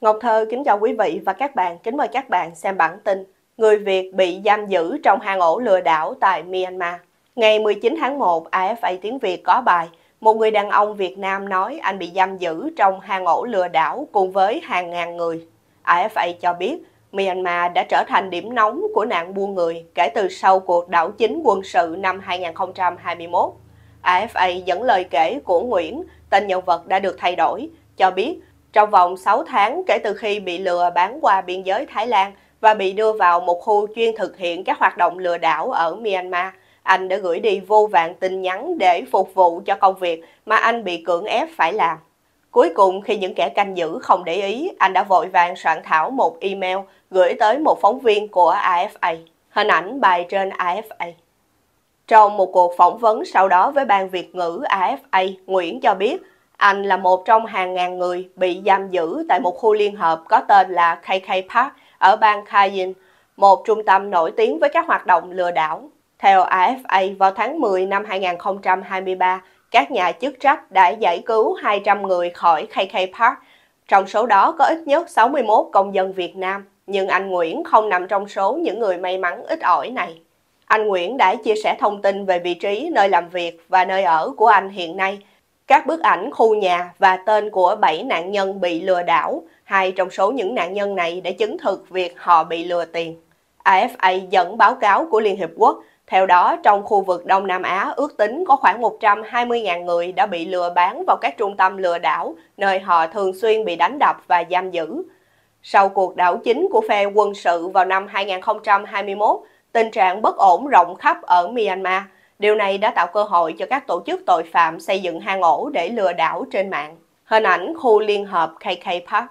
Ngọc Thơ kính chào quý vị và các bạn, kính mời các bạn xem bản tin Người Việt bị giam giữ trong hang ổ lừa đảo tại Myanmar. Ngày 19 tháng 1, AFA tiếng Việt có bài Một người đàn ông Việt Nam nói anh bị giam giữ trong hang ổ lừa đảo cùng với hàng ngàn người. AFA cho biết Myanmar đã trở thành điểm nóng của nạn buôn người kể từ sau cuộc đảo chính quân sự năm 2021. AFA dẫn lời kể của Nguyễn, tên nhân vật đã được thay đổi, cho biết trong vòng 6 tháng kể từ khi bị lừa bán qua biên giới Thái Lan và bị đưa vào một khu chuyên thực hiện các hoạt động lừa đảo ở Myanmar, anh đã gửi đi vô vàng tin nhắn để phục vụ cho công việc mà anh bị cưỡng ép phải làm. Cuối cùng khi những kẻ canh giữ không để ý, anh đã vội vàng soạn thảo một email gửi tới một phóng viên của AFA. Hình ảnh bài trên AFA. Trong một cuộc phỏng vấn sau đó với ban Việt ngữ AFA, Nguyễn cho biết anh là một trong hàng ngàn người bị giam giữ tại một khu liên hợp có tên là KK Park ở bang Kayin, một trung tâm nổi tiếng với các hoạt động lừa đảo. Theo AFA, vào tháng 10 năm 2023, các nhà chức trách đã giải cứu 200 người khỏi KK Park. Trong số đó có ít nhất 61 công dân Việt Nam, nhưng anh Nguyễn không nằm trong số những người may mắn ít ỏi này. Anh Nguyễn đã chia sẻ thông tin về vị trí nơi làm việc và nơi ở của anh hiện nay, các bức ảnh khu nhà và tên của 7 nạn nhân bị lừa đảo, hai trong số những nạn nhân này đã chứng thực việc họ bị lừa tiền. AFA dẫn báo cáo của Liên Hiệp Quốc, theo đó trong khu vực Đông Nam Á ước tính có khoảng 120.000 người đã bị lừa bán vào các trung tâm lừa đảo, nơi họ thường xuyên bị đánh đập và giam giữ. Sau cuộc đảo chính của phe quân sự vào năm 2021, tình trạng bất ổn rộng khắp ở Myanmar – Điều này đã tạo cơ hội cho các tổ chức tội phạm xây dựng hang ổ để lừa đảo trên mạng. Hình ảnh khu liên hợp KK Park.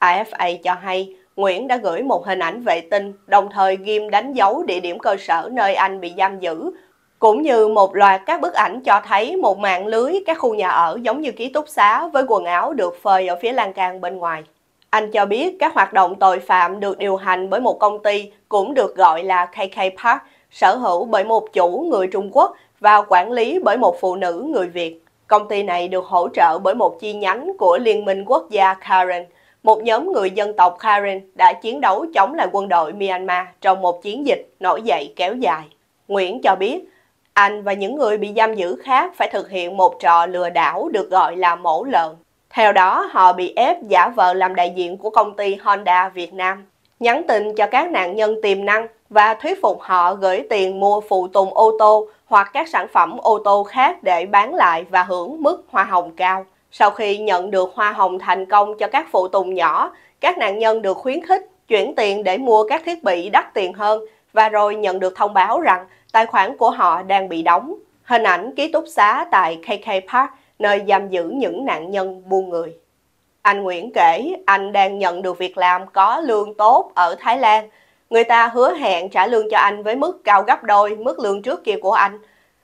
AFA cho hay Nguyễn đã gửi một hình ảnh vệ tinh, đồng thời ghim đánh dấu địa điểm cơ sở nơi anh bị giam giữ, cũng như một loạt các bức ảnh cho thấy một mạng lưới các khu nhà ở giống như ký túc xá với quần áo được phơi ở phía lan can bên ngoài. Anh cho biết các hoạt động tội phạm được điều hành bởi một công ty cũng được gọi là KK Park sở hữu bởi một chủ người Trung Quốc và quản lý bởi một phụ nữ người Việt. Công ty này được hỗ trợ bởi một chi nhánh của Liên minh quốc gia Karen, một nhóm người dân tộc Karen đã chiến đấu chống lại quân đội Myanmar trong một chiến dịch nổi dậy kéo dài. Nguyễn cho biết, anh và những người bị giam giữ khác phải thực hiện một trò lừa đảo được gọi là mổ lợn. Theo đó, họ bị ép giả vờ làm đại diện của công ty Honda Việt Nam, nhắn tin cho các nạn nhân tiềm năng và thuyết phục họ gửi tiền mua phụ tùng ô tô hoặc các sản phẩm ô tô khác để bán lại và hưởng mức hoa hồng cao. Sau khi nhận được hoa hồng thành công cho các phụ tùng nhỏ, các nạn nhân được khuyến khích chuyển tiền để mua các thiết bị đắt tiền hơn và rồi nhận được thông báo rằng tài khoản của họ đang bị đóng. Hình ảnh ký túc xá tại KK Park, nơi giam giữ những nạn nhân buôn người. Anh Nguyễn kể anh đang nhận được việc làm có lương tốt ở Thái Lan Người ta hứa hẹn trả lương cho anh với mức cao gấp đôi mức lương trước kia của anh.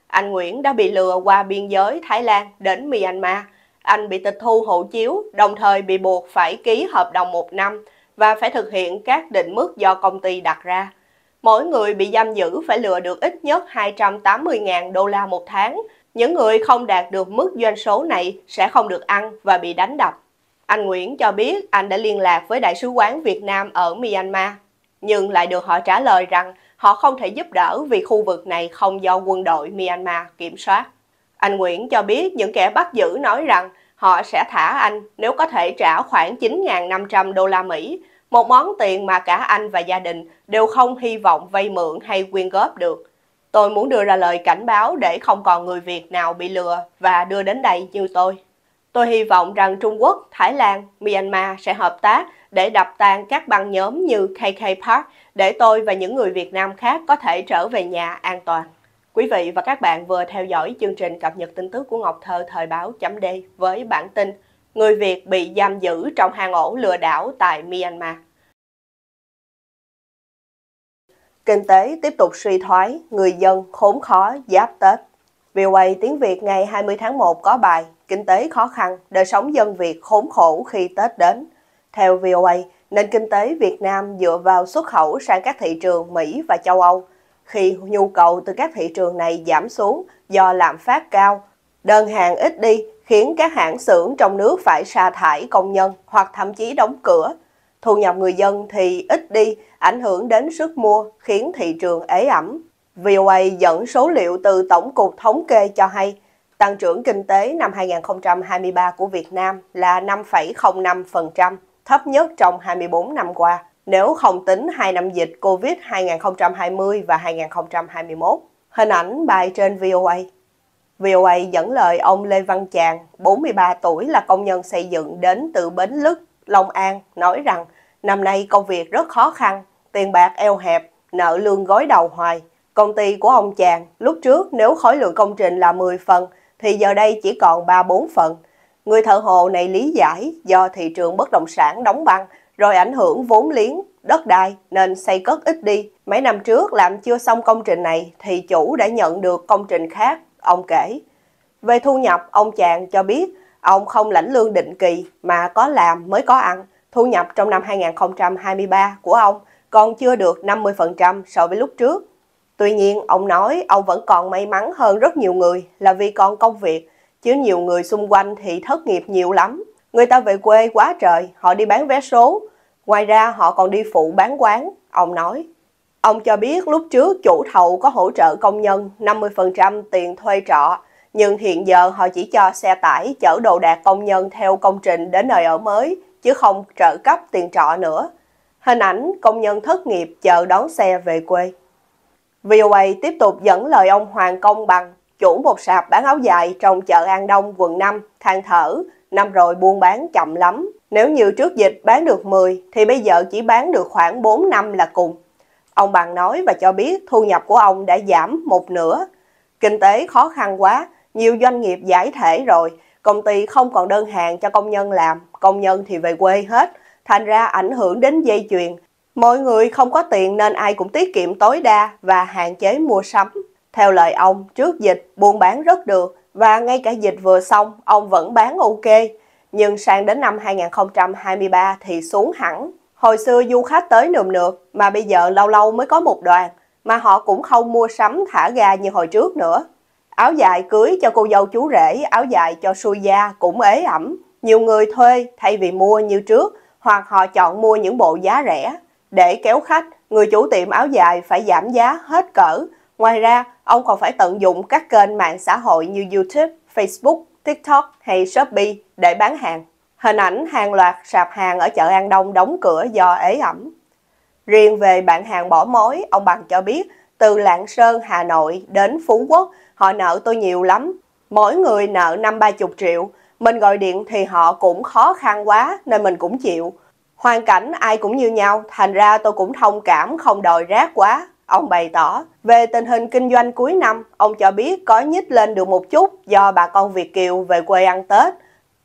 Anh Nguyễn đã bị lừa qua biên giới Thái Lan đến Myanmar. Anh bị tịch thu hộ chiếu, đồng thời bị buộc phải ký hợp đồng một năm và phải thực hiện các định mức do công ty đặt ra. Mỗi người bị giam giữ phải lừa được ít nhất 280.000 đô la một tháng. Những người không đạt được mức doanh số này sẽ không được ăn và bị đánh đập. Anh Nguyễn cho biết anh đã liên lạc với Đại sứ quán Việt Nam ở Myanmar nhưng lại được họ trả lời rằng họ không thể giúp đỡ vì khu vực này không do quân đội Myanmar kiểm soát. Anh Nguyễn cho biết những kẻ bắt giữ nói rằng họ sẽ thả anh nếu có thể trả khoảng 9.500 đô la Mỹ, một món tiền mà cả anh và gia đình đều không hy vọng vay mượn hay quyên góp được. Tôi muốn đưa ra lời cảnh báo để không còn người Việt nào bị lừa và đưa đến đây như tôi. Tôi hy vọng rằng Trung Quốc, Thái Lan, Myanmar sẽ hợp tác để đập tan các băng nhóm như KK Park để tôi và những người Việt Nam khác có thể trở về nhà an toàn. Quý vị và các bạn vừa theo dõi chương trình cập nhật tin tức của Ngọc Thơ thời báo chấm D với bản tin Người Việt bị giam giữ trong hang ổ lừa đảo tại Myanmar. Kinh tế tiếp tục suy thoái, người dân khốn khó giáp Tết. VOA tiếng Việt ngày 20 tháng 1 có bài Kinh tế khó khăn, đời sống dân Việt khốn khổ khi Tết đến. Theo VOA, nền kinh tế Việt Nam dựa vào xuất khẩu sang các thị trường Mỹ và châu Âu. Khi nhu cầu từ các thị trường này giảm xuống do lạm phát cao, đơn hàng ít đi khiến các hãng xưởng trong nước phải sa thải công nhân hoặc thậm chí đóng cửa. Thu nhập người dân thì ít đi, ảnh hưởng đến sức mua, khiến thị trường ế ẩm. VOA dẫn số liệu từ Tổng cục Thống kê cho hay, tăng trưởng kinh tế năm 2023 của Việt Nam là 5,05%, thấp nhất trong 24 năm qua, nếu không tính hai năm dịch Covid 2020 và 2021. Hình ảnh bài trên VOA. VOA dẫn lời ông Lê Văn Chàng, 43 tuổi là công nhân xây dựng đến từ Bến Lức, Long An, nói rằng năm nay công việc rất khó khăn, tiền bạc eo hẹp, nợ lương gói đầu hoài. Công ty của ông Chàng lúc trước nếu khối lượng công trình là 10 phần thì giờ đây chỉ còn 3-4 phần. Người thợ hồ này lý giải do thị trường bất động sản đóng băng rồi ảnh hưởng vốn liếng, đất đai nên xây cất ít đi. Mấy năm trước làm chưa xong công trình này thì chủ đã nhận được công trình khác, ông kể. Về thu nhập, ông chàng cho biết ông không lãnh lương định kỳ mà có làm mới có ăn. Thu nhập trong năm 2023 của ông còn chưa được 50% so với lúc trước. Tuy nhiên, ông nói ông vẫn còn may mắn hơn rất nhiều người là vì còn công việc, chứ nhiều người xung quanh thì thất nghiệp nhiều lắm. Người ta về quê quá trời, họ đi bán vé số. Ngoài ra họ còn đi phụ bán quán, ông nói. Ông cho biết lúc trước chủ thầu có hỗ trợ công nhân 50% tiền thuê trọ, nhưng hiện giờ họ chỉ cho xe tải chở đồ đạc công nhân theo công trình đến nơi ở mới, chứ không trợ cấp tiền trọ nữa. Hình ảnh công nhân thất nghiệp chờ đón xe về quê. VOA tiếp tục dẫn lời ông Hoàng Công Bằng, chủ một sạp bán áo dài trong chợ An Đông, quận 5, than thở, năm rồi buôn bán chậm lắm. Nếu như trước dịch bán được 10 thì bây giờ chỉ bán được khoảng 4 năm là cùng. Ông Bằng nói và cho biết thu nhập của ông đã giảm một nửa. Kinh tế khó khăn quá, nhiều doanh nghiệp giải thể rồi, công ty không còn đơn hàng cho công nhân làm, công nhân thì về quê hết, thành ra ảnh hưởng đến dây chuyền. Mọi người không có tiền nên ai cũng tiết kiệm tối đa và hạn chế mua sắm. Theo lời ông, trước dịch buôn bán rất được và ngay cả dịch vừa xong, ông vẫn bán ok. Nhưng sang đến năm 2023 thì xuống hẳn. Hồi xưa du khách tới nườm nượp mà bây giờ lâu lâu mới có một đoàn, mà họ cũng không mua sắm thả ga như hồi trước nữa. Áo dài cưới cho cô dâu chú rể, áo dài cho xui da cũng ế ẩm. Nhiều người thuê thay vì mua như trước, hoặc họ chọn mua những bộ giá rẻ. Để kéo khách, người chủ tiệm áo dài phải giảm giá hết cỡ. Ngoài ra, ông còn phải tận dụng các kênh mạng xã hội như YouTube, Facebook, TikTok hay Shopee để bán hàng. Hình ảnh hàng loạt sạp hàng ở chợ An Đông đóng cửa do ế ẩm. Riêng về bạn hàng bỏ mối, ông Bằng cho biết từ Lạng Sơn, Hà Nội đến Phú Quốc, họ nợ tôi nhiều lắm. Mỗi người nợ năm ba chục triệu. Mình gọi điện thì họ cũng khó khăn quá nên mình cũng chịu. Hoàn cảnh ai cũng như nhau, thành ra tôi cũng thông cảm không đòi rác quá. Ông bày tỏ, về tình hình kinh doanh cuối năm, ông cho biết có nhích lên được một chút do bà con Việt Kiều về quê ăn Tết.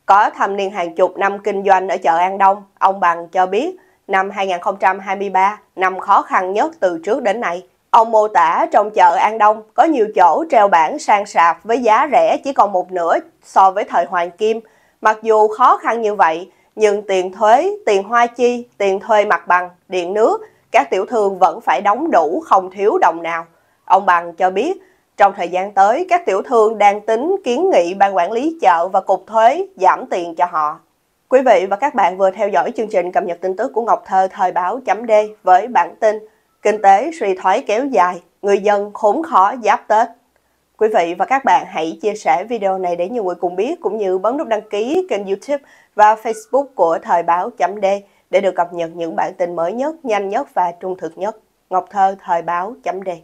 Có thâm niên hàng chục năm kinh doanh ở chợ An Đông, ông Bằng cho biết năm 2023, năm khó khăn nhất từ trước đến nay. Ông mô tả trong chợ An Đông có nhiều chỗ treo bảng sang sạp với giá rẻ chỉ còn một nửa so với thời Hoàng Kim. Mặc dù khó khăn như vậy, nhưng tiền thuế, tiền hoa chi, tiền thuê mặt bằng, điện nước, các tiểu thương vẫn phải đóng đủ không thiếu đồng nào. Ông Bằng cho biết, trong thời gian tới, các tiểu thương đang tính kiến nghị ban quản lý chợ và cục thuế giảm tiền cho họ. Quý vị và các bạn vừa theo dõi chương trình cập nhật tin tức của Ngọc Thơ thời báo chấm D với bản tin Kinh tế suy thoái kéo dài, người dân khốn khó giáp Tết. Quý vị và các bạn hãy chia sẻ video này để nhiều người cùng biết cũng như bấm nút đăng ký kênh YouTube và Facebook của Thời báo chấm D để được cập nhật những bản tin mới nhất, nhanh nhất và trung thực nhất. Ngọc Thơ, Thời báo chấm đề.